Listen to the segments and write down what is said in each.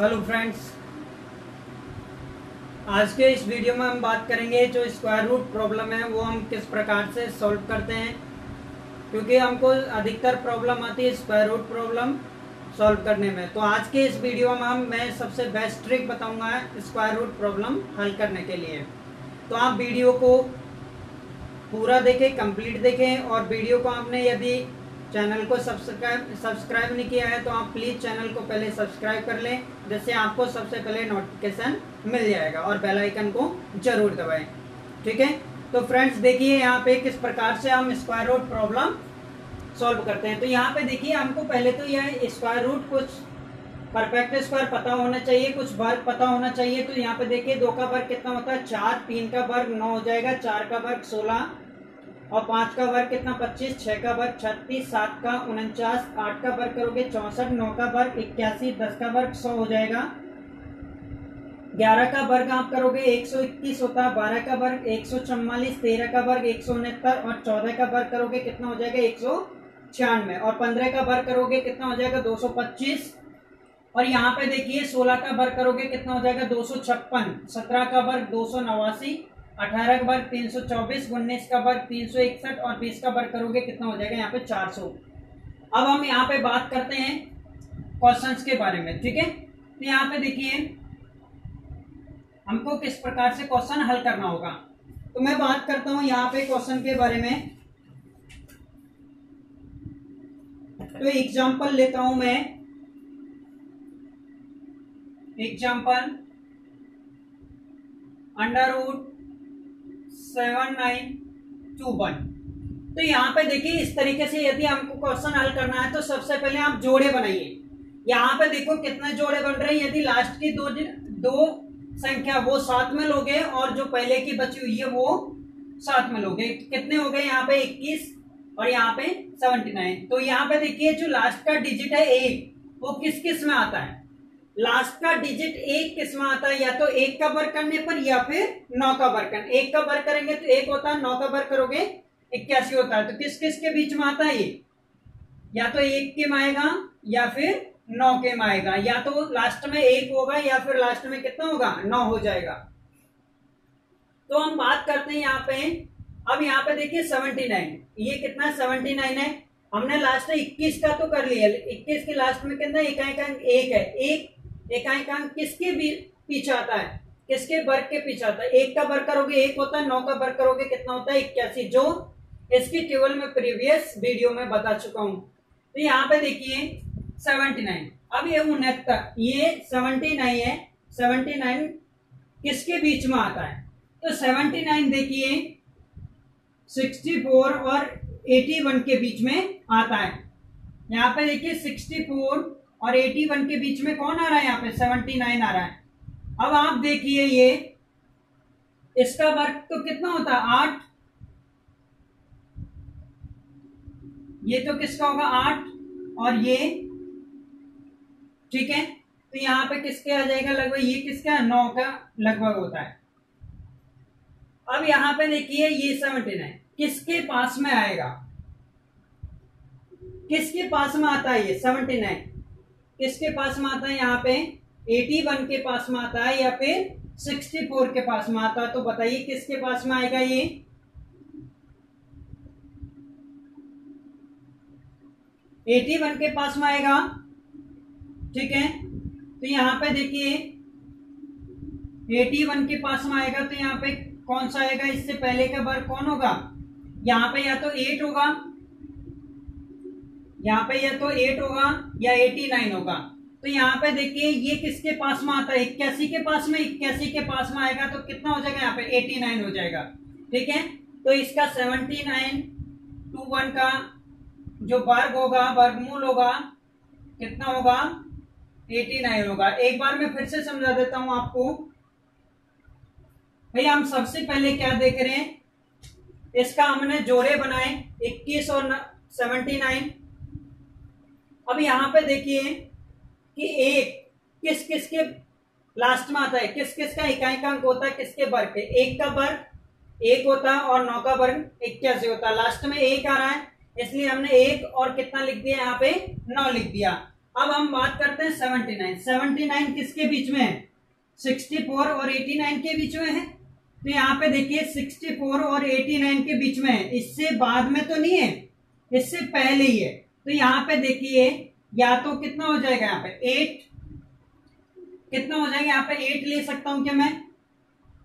Hello friends, आज के इस वीडियो में हम बात करेंगे जो स्क्वायर रूट प्रॉब्लम है, वो हम किस प्रकार से सॉल्व करते हैं। क्योंकि हमको अधिकतर प्रॉब्लम आती है स्क्वायर रूट प्रॉब्लम सॉल्व करने में। तो आज के इस वीडियो में हम, मैं सबसे बेस्ट ट्रिक बताऊँगा स्क्वायर रूट प्रॉब्लम हल करने के लिए। तो आप वीडियो को पूरा देखें, कंप्लीट देखें और वीडियो को आपने यदि चैनल को सब्सक्राइब सब्सक्राइब नहीं किया है तो आप प्लीज़ चैनल को पहले सब्सक्राइब कर लें, जिससे आपको सबसे पहले नोटिफिकेशन मिल जाएगा और बेल आइकन को ज़रूर दबाएँ। ठीक है? तो फ्रेंड्स देखिए यहाँ पे किस प्रकार से हम स्क्वायर रूट प्रॉब्लम सॉल्व करते हैं। तो यहाँ पे देखिए, हमको पहले तो यह स्क्वायर रूट कुछ परफेक्ट स्क्वायर पता होना चाहिए, कुछ वर्ग पता होना चाहिए। तो यहाँ पे देखिए, दो का वर्ग कितना होता है? चार, तीन का वर्ग नौ हो जाएगा, चार का वर्ग सोलह और पाँच का वर्ग कितना पच्चीस छह का वर्ग छत्तीस सात का उनचास आठ का वर्ग करोगे चौसठ नौ का वर्ग इक्यासी दस का वर्ग सौ हो जाएगा ग्यारह का वर्ग आप करोगे एक सौ इक्कीस होता है बारह का वर्ग एक सौ चौवालीस तेरह का वर्ग एक सौ उनहत्तर और चौदह का वर्ग करोगे कितना हो जाएगा एक सौ छियानवे और पंद्रह का वर्ग करोगे कितना हो जाएगा दो सौ पच्चीस और यहाँ पे देखिए सोलह का वर्ग करोगे कितना हो जाएगा दो सौ छप्पन सत्रह का वर्ग दो सौ नवासी अठारह का वर्ग तीन सौ चौबीस, उन्नीस का वर्ग तीन सौ इकसठ और बीस का वर्ग करोगे कितना हो जाएगा? यहाँ पे चार सौ। अब हम यहाँ पे बात करते हैं क्वेश्चंस के बारे में, ठीक है? तो यहाँ पे देखिए, हमको किस प्रकार से क्वेश्चन हल करना होगा? तो मैं बात करता हूँ यहाँ पे क्वेश्चन के बारे में। तो एग्ज़ाम्पल लेता हूँ मैं। Example under root seven nine two one तो यहाँ पे देखिए, इस तरीके से यदि हमको क्वेश्चन हल करना है तो सबसे पहले आप जोड़े बनाइए। यहाँ पे देखो कितने जोड़े बन रहे हैं। यदि लास्ट की दो दो संख्या वो साथ में लोगे, और जो पहले की बची हुई है वो साथ में लोगे। कितने हो गए यहाँ पे? इक्कीस, और यहाँ पे सेवेंटी नाइन तो यहाँ पे देखिए, जो लास्ट का डिजिट है एक वो किस किसमें आता है? लास्ट का डिजिट एक किसमें आता है? या तो एक का वर्ग करने पर या फिर नौ का वर्ग करने। एक का वर्ग करेंगे तो एक होता है, नौ का वर्ग करोगे, इक्यासी होता है। तो किस किस के बीच में आता है ये? या तो एक के में आएगा, या फिर नौ के में आएगा। या तो लास्ट में एक होगा, या फिर लास्ट में कितना होगा? नौ हो जाएगा। तो हम बात करते हैं यहाँ पे। अब यहाँ पे देखिए सेवेंटी नाइन। ये कितना सेवेंटी नाइन है? हमने लास्ट में इक्कीस का तो कर लिया। इक्कीस के लास्ट में कितना इकाई एक है। एक अंक किसके पीछे आता है? किसके वर्ग के पीछे आता है? एक का वर्ग करोगे, एक होता है, नौ का वर्ग करोगे, कितना होता है? इक्यासी, जो इसकी टेबल में प्रीवियस वीडियो में बता चुका हूँ। तो यहाँ पे देखिए सेवेंटी नाइन। अब ये उनहत्तर ये सेवेंटी नाइन है। सेवेंटी नाइन किसके बीच में आता है? तो सेवेंटी नाइन देखिए, सिक्सटी फोर और एटी वन के बीच में आता है। यहाँ पे देखिए, सिक्सटी फोर और एटी वन के बीच में कौन आ रहा है यहाँ पे? सेवेंटी नाइन आ रहा है। अब आप देखिए ये, इसका वर्ग तो कितना होता है? आठ। ये तो किसका होगा? आठ। और ये, ठीक है? तो यहाँ पे किसके आ जाएगा लगभग? ये किसका नौ का लगभग होता है। अब यहाँ पे देखिए, ये सेवनटीन है किसके पास में आएगा? किसके पास में आता है ये? सेवनटी नाइन किसके पास में आता है? यहाँ पे एटी वन के पास में आता है या फिर सिक्सटी फोर के पास में आता है तो बताइए किसके पास में आएगा ये? एटी वन के पास में आएगा। ठीक है? तो यहाँ पे देखिए एटी वन के पास में आएगा तो यहाँ पे कौन सा आएगा? इससे पहले का वर्ग कौन होगा? यहाँ पे या तो एट होगा। यहाँ पे या तो एट होगा। या एटी नाइन होगा। तो यहाँ पे देखिए, ये किसके पास में आता है? इक्यासी के पास में, इक्यासी के पास में आएगा तो कितना हो जाएगा? यहाँ पे एटी नाइन हो जाएगा। ठीक है? तो इसका सेवनटी नाइन टू वन का जो वर्ग होगा, वर्गमूल होगा, कितना होगा? एटी नाइन होगा। एक बार मैं फिर से समझा देता हूँ आपको। भैया हम सबसे पहले क्या देख रहे हैं? इसका हमने जोड़े बनाए 21 और 79 अब यहाँ पे देखिए कि एक किस किस के लास्ट में आता है, किस किस का इकाई का अंक होता है, किसके वर्ग के? एक का वर्ग एक होता है और नौ का वर्ग इक्यासी होता है। लास्ट में एक आ रहा है, इसलिए हमने एक और कितना लिख दिया? यहाँ पे नौ लिख दिया। अब हम बात करते हैं सेवेंटी नाइन सेवेंटी नाइन किसके बीच में है? सिक्सटी फोर और एटी नाइन के बीच में है। तो यहाँ पे देखिए सिक्सटी फोर और एटी नाइन के बीच में है। इससे बाद में तो नहीं है, इससे पहले ही है। तो यहाँ पे देखिए, या तो कितना हो जाएगा यहाँ पे? एट कितना हो जाएगा? यहाँ पे एट ले सकता हूँ क्या मैं?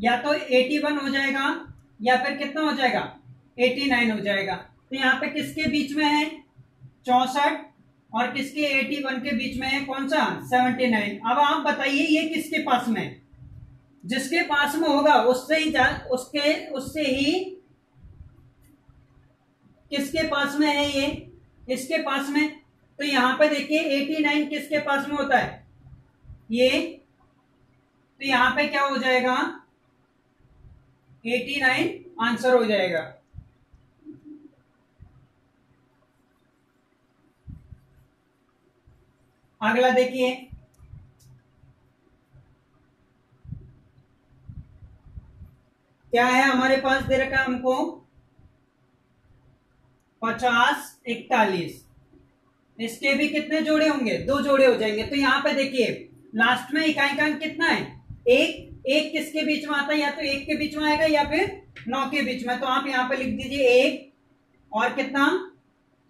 या तो एटी वन हो जाएगा, या फिर कितना हो जाएगा? एटी नाइन हो जाएगा। तो यहाँ पे किसके बीच में है? चौसठ। और किसके एटी वन के बीच में है? कौन सा? सेवेंटी नाइन अब आप बताइए, ये किसके पास में जिसके पास में होगा, उससे ही उसके, उससे ही किसके पास में है ये? इसके पास में? तो यहाँ पे देखिए एटी नाइन किसके पास में होता है? ये तो यहाँ पे क्या हो जाएगा? एटी नाइन आंसर हो जाएगा। अगला देखिए। क्या है हमारे पास? दे रखा हमको पचास, इकतालीस। इसके भी कितने जोड़े होंगे? दो जोड़े हो जाएँगे। तो यहाँ पे देखिए लास्ट में इकाई का कितना है? एक एक किसके बीच में आता है? या तो एक के बीच में आएगा या फिर नौ के बीच में। तो आप यहाँ पे लिख दीजिए एक और कितना?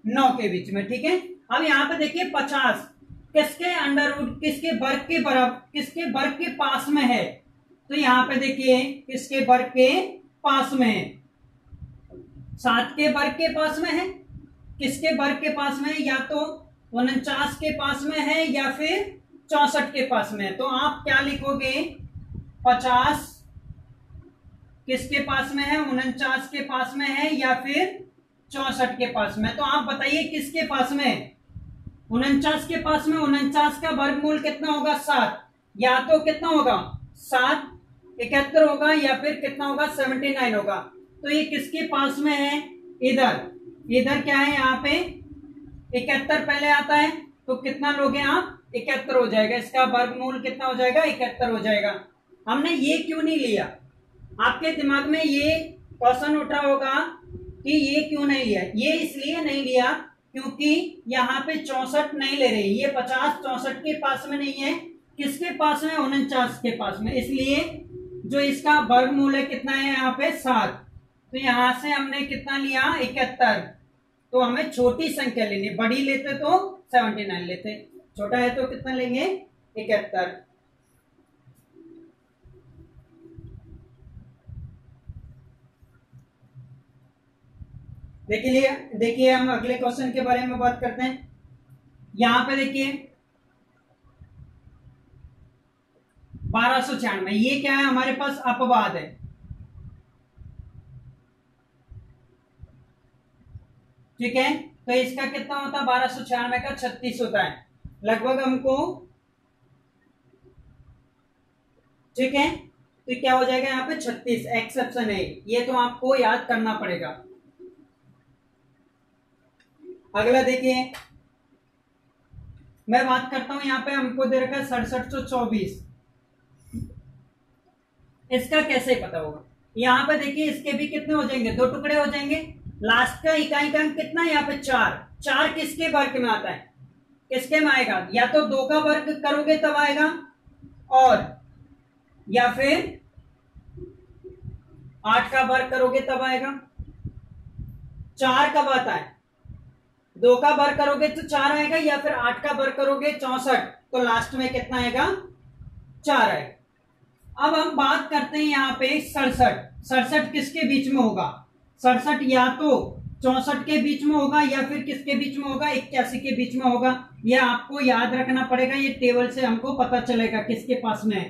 नौ के बीच में, ठीक है? अब यहाँ पे देखिए, पचास। किसके अंडर किसके वर्ग के बराबर, किसके वर्ग के पास में है? तो यहाँ पे देखिए, किसके वर्ग के पास में है? सात के वर्ग के पास में है। किसके वर्ग के पास में है? या तो उनचास के पास में है या फिर चौसठ के पास में है। तो आप क्या लिखोगे? पचास किसके पास में है? उनचास के पास में है या फिर चौसठ के पास में तो आप बताइए किसके पास में उनचास के पास में उनचास का वर्गमूल कितना होगा? सात। या तो कितना होगा? सात, इकहत्तर होगा या फिर कितना होगा? सेवेंटी नाइन होगा। तो ये किसके पास में है? इधर। इधर क्या है यहाँ पे? इकहत्तर पहले आता है तो कितना लोगे आप? इकहत्तर हो जाएगा। इसका वर्गमूल कितना हो जाएगा? इकहत्तर हो जाएगा। हमने ये क्यों नहीं लिया? आपके दिमाग में ये क्वेश्चन उठा होगा कि ये क्यों नहीं लिया? ये इसलिए नहीं लिया क्योंकि यहाँ पे चौसठ नहीं ले रही। ये पचास चौसठ के पास में नहीं है। किसके पास में? उनचास के पास में। इसलिए जो इसका वर्गमूल है कितना है यहाँ पे? सात। तो यहाँ से हमने कितना लिया? इकहत्तर। तो हमें छोटी संख्या लेनी बड़ी लेते तो सेवेंटी नाइन लेते। छोटा है तो कितना लेंगे? इकहत्तर। देखिए देखिए हम अगले क्वेश्चन के बारे में बात करते हैं। यहाँ पे देखिए, बारह सौ छियानवे। ये क्या है? हमारे पास अपवाद है। ठीक है? तो इसका कितना होता है? बारह सौ छियानवे का छत्तीस होता है। लगभग हमको ठीक है? तो क्या हो जाएगा यहाँ पे? छत्तीस एक्सेप्शन है। ये तो आपको याद करना पड़ेगा। अगला देखिए। मैं बात करता हूँ यहाँ पे हमको दे रखा है सड़सठ सौ चौबीस। इसका कैसे पता होगा? यहाँ पे देखिए, इसके भी कितने हो जाएँगे? दो टुकड़े हो जाएँगे। लास्ट का इकाई का अंक कितना है यहाँ पे? चार। चार किसके वर्ग में आता है? किसके में आएगा? या तो दो का वर्ग करोगे तब आएगा? और, या फिर आठ का वर्ग करोगे तब आएगा? चार कब आता है? दो का वर्ग करोगे तो चार आएगा, या फिर आठ का वर्ग करोगे चौसठ तो लास्ट में कितना आएगा? चार आएगा। अब हम बात करते हैं यहाँ पे सड़सठ। सड़सठ किसके बीच में होगा? सड़सठ या तो चौसठ के बीच में होगा या फिर किसके बीच में होगा? इक्यासी के बीच में होगा। यह आपको याद रखना पड़ेगा, ये टेबल से हमको पता चलेगा किसके पास में है।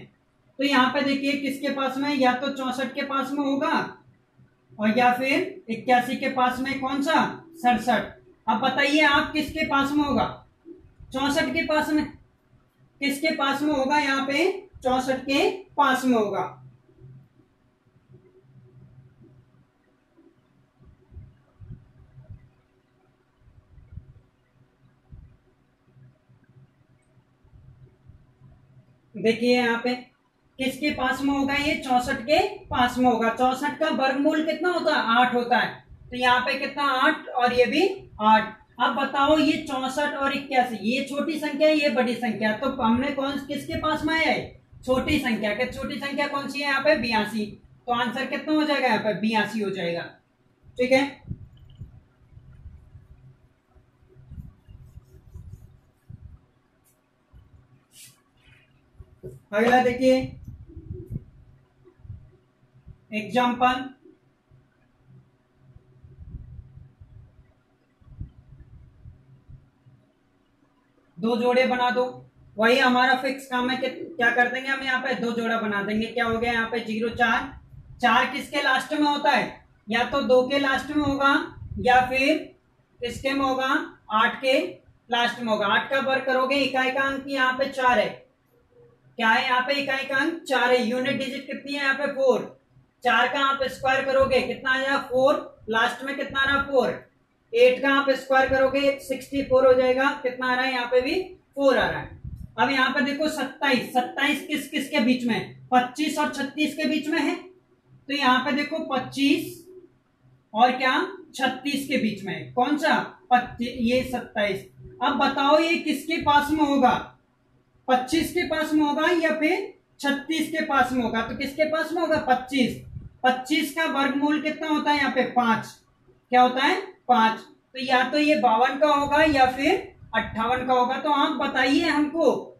तो यहाँ पे देखिए किसके पास में या तो चौसठ के पास में होगा और या फिर इक्यासी के पास में कौन सा? सड़सठ। अब बताइए आप किसके पास में होगा? चौसठ के पास में। किसके पास में होगा? यहाँ पे चौसठ के पास में होगा। देखिए यहाँ पे, किसके पास में होगा ये? चौसठ के पास में होगा। चौसठ का वर्गमूल कितना होता है? आठ होता है। तो यहाँ पे कितना? आठ और ये भी आठ। अब बताओ ये चौसठ और इक्यासी, ये छोटी संख्या है ये बड़ी संख्या? तो हमने कौन, किसके पास में आया है? छोटी संख्या। के छोटी संख्या कौन सी है यहाँ पे? बियासी। तो आंसर कितना हो जाएगा यहाँ पे? बियासी हो जाएगा। ठीक है? अगला देखिए। एग्ज़ाम्पल दो जोड़े बना दो। वही हमारा फिक्स काम है कि क्या कर देंगे हम यहाँ पे? दो जोड़ा बना देंगे। क्या हो गया? यहाँ पे ज़ीरो चार। चार किसके लास्ट में होता है? या तो दो के लास्ट में होगा, या फिर किसके में होगा? आठ के लास्ट में होगा। आठ का वर्ग करोगे, इकाई का अंक यहाँ पे चार है। क्या है यहाँ पे इकाई का अंक? चार है। यूनिट डिजिट कितनी है यहाँ पे? फोर चार का आप स्क्वायर करोगे, कितना आ जाएगा? फोर लास्ट में कितना आ रहा फोर एट का आप स्क्वायर करोगे सिक्सटी फोर हो जाएगा। कितना आ रहा है? यहाँ पे भी फोर आ रहा है। अब यहाँ पे देखो सत्ताईस। सत्ताईस किस किस के बीच में? पच्चीस और छत्तीस के बीच में है। तो यहाँ पे देखो पच्चीस और क्या? छत्तीस के बीच में कौन सा? पच्चीस, ये सत्ताईस। अब बताओ ये किसके पास में होगा? पच्चीस के पास में होगा या फिर छत्तीस के पास में होगा? तो किसके पास में होगा? पच्चीस। पच्चीस का वर्गमूल कितना होता है यहाँ पे? पाँच। क्या होता है? पाँच। तो या तो ये बावन का होगा या फिर अट्ठावन का होगा। तो आप बताइए हमको।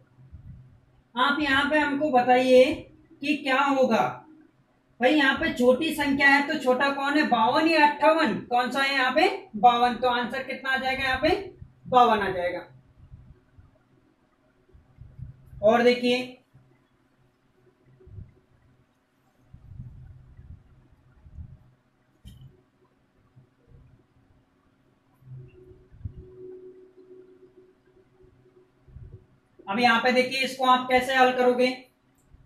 आप यहाँ पे हमको बताइए कि क्या होगा। भाई, यहाँ पे छोटी संख्या है तो छोटा कौन है? बावन या अट्ठावन? कौन सा है यहाँ पे? बावन। तो आंसर कितना आ जाएगा यहाँ पे? बावन आ जाएगा। और देखिए। अब यहाँ पे देखिए इसको आप कैसे हल करोगे?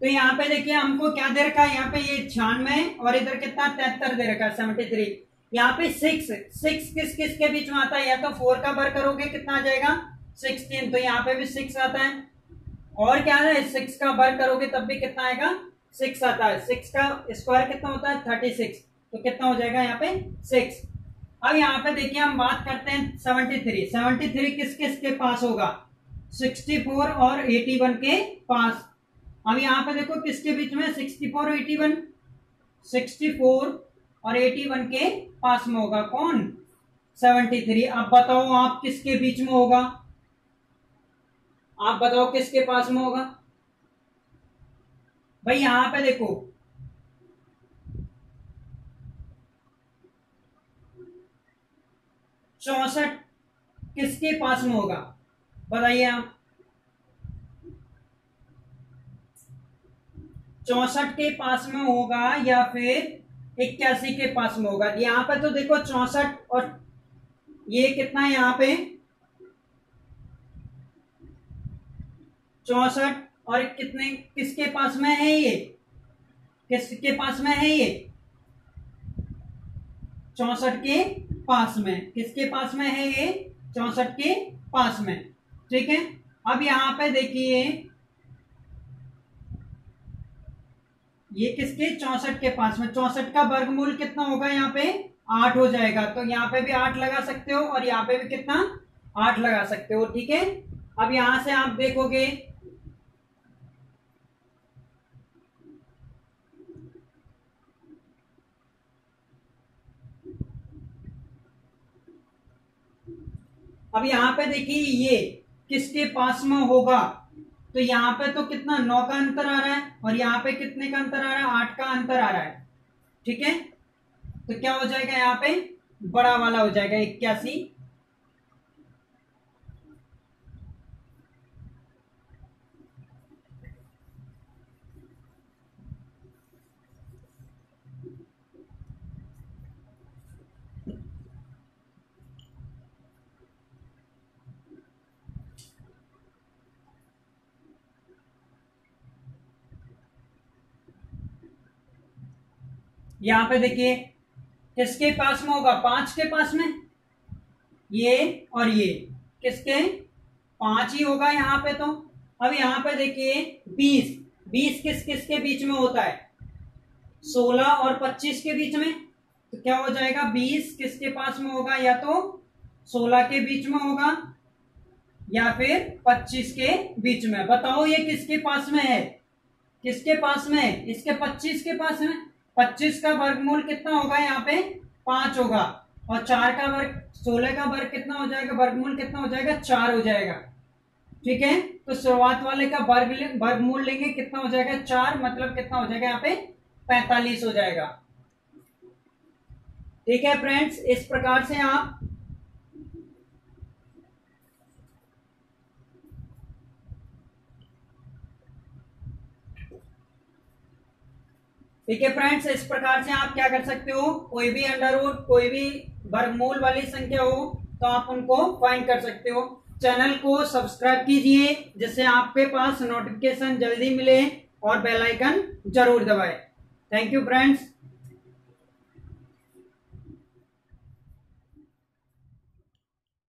तो यहाँ पे देखिए हमको क्या दे रखा है? यहाँ पे ये छियानवे और इधर कितना? तिहत्तर दे रखा है सेवेंटी थ्री यहाँ पे सिक्स सिक्स किस किस के बीच में आता है? या तो फोर का बर करोगे, कितना आ जाएगा? सिक्सटीन तो यहाँ पे भी सिक्स आता है। और क्या है? सिक्स का बर करोगे तब भी कितना आएगा? सिक्स आता है। सिक्स का स्क्वायर कितना होता है? थर्टी सिक्स तो कितना हो जाएगा यहाँ पे? सिक्स अब यहाँ पे देखिए, हम बात करते हैं सेवेंटी थ्री सेवेंटी थ्री किस किस के पास होगा? सिक्सटी फोर और एटी वन के पास। अब यहाँ पे देखो, किसके बीच में? सिक्सटी फोर और एटी वन सिक्सटी फोर और एटी वन के पास में होगा कौन? सेवेंटी थ्री अब बताओ आप किसके बीच में होगा? आप बताओ किसके पास में होगा? भाई यहाँ पे देखो। चौसठ किसके पास में होगा? बताइए आप। चौसठ के पास में होगा या फिर इक्यासी के पास में होगा? यहाँ पर तो देखो चौसठ और ये कितना है यहाँ पे? चौसठ और कितने, किसके पास में है ये? किसके पास में है ये? चौसठ के पास में। किसके पास में है ये? चौसठ के पास में। ठीक है? अब यहाँ पे देखिए। ये किसके? चौसठ के पास में। चौसठ का वर्गमूल कितना होगा यहाँ पे? आठ हो जाएगा। तो यहाँ पे भी आठ लगा सकते हो और यहाँ पे भी कितना? आठ लगा सकते हो। ठीक है? अब यहाँ से आप देखोगे अब यहाँ पे देखिए ये किसके पास में होगा? तो यहाँ पे तो कितना? नौ का अंतर आ रहा है और यहाँ पे कितने का अंतर आ रहा है? आठ का अंतर आ रहा है। ठीक है? तो क्या हो जाएगा यहाँ पे? बड़ा वाला हो जाएगा, इक्यासी। यहाँ पे देखिए, किसके पास में होगा? पाँच के पास में? ये और ये। किसके? पाँच ही होगा यहाँ पे तो। अब यहाँ पे देखिए, बीस। बीस किस किस के बीच में होता है? सोलह और पच्चीस के बीच में। तो क्या हो जाएगा? बीस किसके पास में होगा? या तो सोलह के बीच में होगा, या फिर पच्चीस के बीच में। बताओ ये किसके पास में है? किसके पास में है? इसके पच्चीस के पास में। पच्चीस का वर्गमूल कितना होगा यहाँ पे? पाँच होगा। और चार का वर्ग, सोलह का वर्ग कितना हो जाएगा? वर्गमूल कितना हो जाएगा? चार हो जाएगा। ठीक है? तो शुरुआत वाले का वर्ग वर्गमूल लेंगे, कितना हो जाएगा? चार मतलब कितना हो जाएगा यहाँ पे? पैतालीस हो जाएगा। ठीक है फ्रेंड्स इस प्रकार से आप ठीक है फ्रेंड्स इस प्रकार से आप क्या कर सकते हो? कोई भी अंडर रूट कोई भी वर्गमूल वाली संख्या हो तो आप उनको फाइंड कर सकते हो। चैनल को सब्सक्राइब कीजिए, जिससे आपके पास नोटिफिकेशन जल्दी मिले और बेल आइकन ज़रूर दबाए। Thank you friends